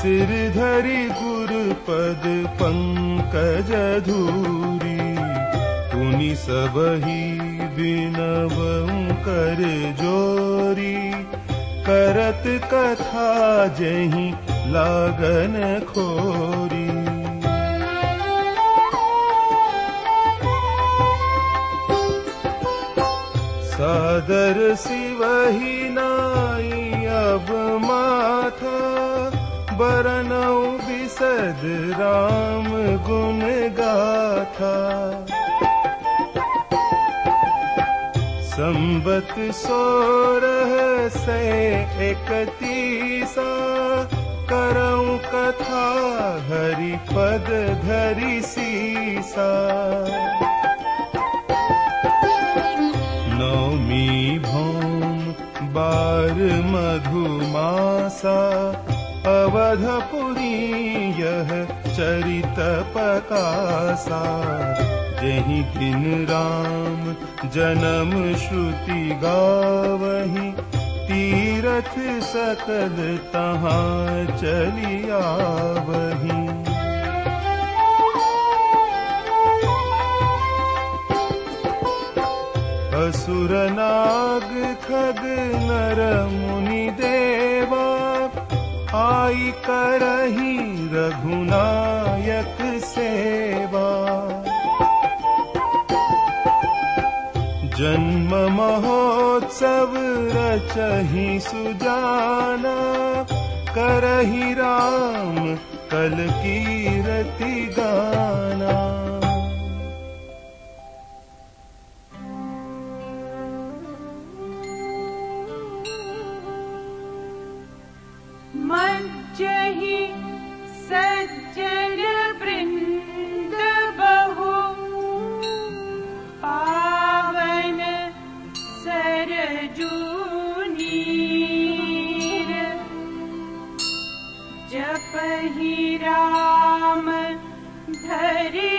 धरि गुरुपद पंकज धूरी पुनि सबहि बिनव कर जोरी। करत कथा जही लागन खोरी। सादर सिवही नाई अब बरनऊ बिसद राम गुण गाथा। संबत सोरह से एकतीसा करऊं कथा हरि पद धरि सीसा। नौमी भौम बार मधुमासा अवधपुरी यह चरित पकासा जही दिन राम जन्म श्रुति गावही तीरथ सकल तहाँ चलिया वही असुर नाग खग नर मुनि देवा आई करही रघुनायक सेवा। जन्म महोत्सव रचहि सुजाना करहि राम कल कीरति गाना मही सज्जन वृन्दबहू पावन सरजुनी जपहि राम धरि